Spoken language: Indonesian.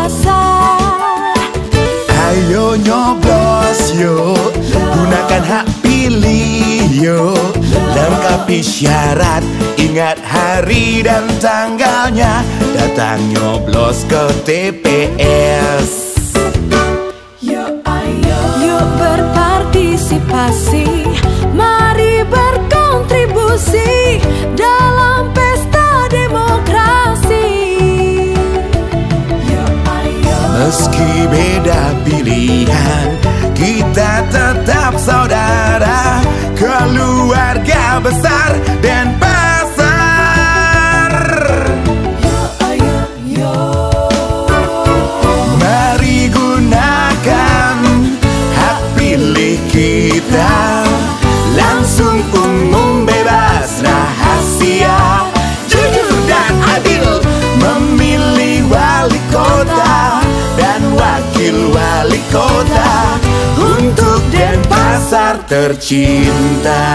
rasa. Ayo nyoblos yuk Gunakan hak pilih yo. Lengkapi syarat Ingat hari dan tanggalnya. Datang nyoblos ke TPS Yuk ayo. Yuk berpartisipasi. Meski beda pilihan. Kita tetap saudara Keluarga besar dan pasar. Yuk ayo yuk Mari gunakan hak pilih kita. Langsung umum bebas rahasia. Jujur dan adil kota Untuk Denpasar tercinta